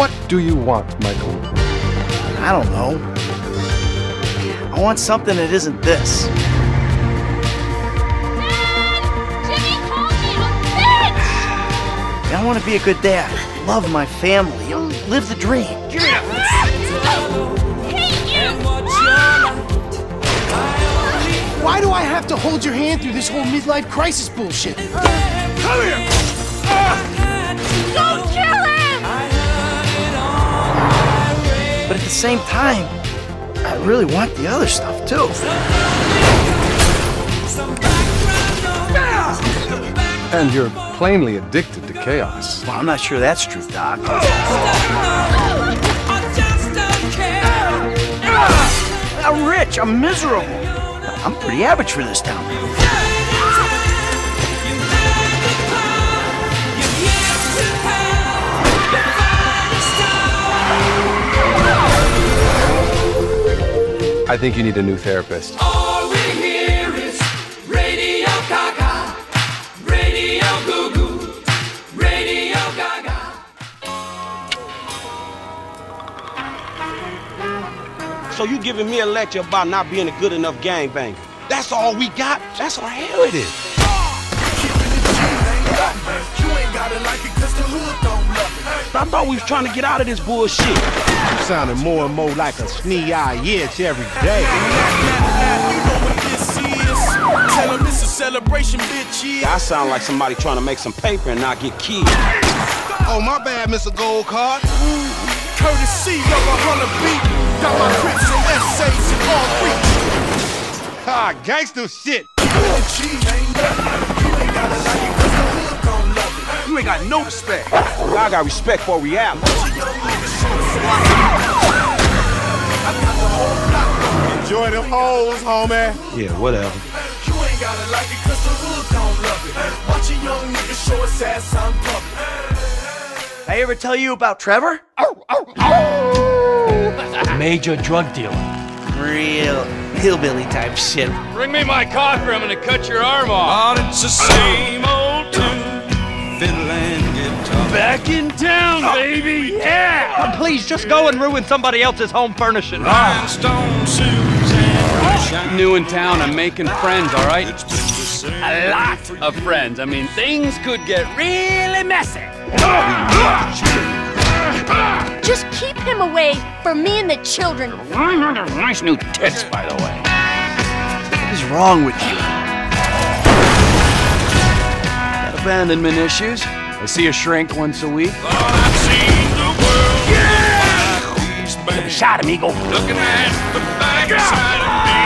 What do you want, Michael? I don't know. I want something that isn't this. Jimmy called me a bitch! I want to be a good dad, love my family, live the dream. Hate you! Why do I have to hold your hand through this whole midlife crisis bullshit? Come here! Ah! Don't the same time, I really want the other stuff too. And you're plainly addicted to chaos. Well, I'm not sure that's true, Doc. Ah, I'm rich, I'm miserable. I'm pretty average for this town. I think you need a new therapist. All we hear is Radio Gaga, Radio Goo Goo, Radio Gaga. So you giving me a lecture about not being a good enough gangbanger? That's all we got? That's our hell thought we was trying to get out of this bullshit. Sounding more and more like a snee-eye itch every day. Tell them this a celebration, bitch. I sound like somebody trying to make some paper and not get killed. Oh, my bad, Mr. Gold Card. Courtesy of a hundred beat. Got my crips and essays in all three. Ah, gangster shit. You ain't got no respect. I got respect for reality. Enjoy them hoes, homie. Yeah, whatever. You ain't gotta like it cause the hood don't love it. Watch a young nigga show his ass on public. I ever tell you about Trevor? Oh, oh, oh. Major drug dealer. Real hillbilly type shit. Bring me my coffee, I'm gonna cut your arm off. But it's the same old tune. Fiddle and guitar. Back in town, oh, baby, yeah! please, just go and ruin somebody else's home furnishing. Rhinestone shoes and shine. New in town, I'm making friends, all right? It's been the same A lot of friends. I mean, things could get really messy. Just keep him away from me and the children. Nice new tits, by the way. What is wrong with you? Abandonment issues. I see a shrink once a week. I've seen the world. Yeah! These bands Shot amigo. looking at the backside of me.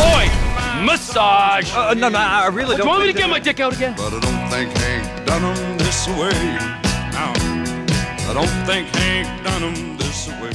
Boy, massage. Uh, no, no, I really don't. Do you want me to get my dick out again? But I don't think Hank done 'em this way. No, I don't think Hank done 'em this way.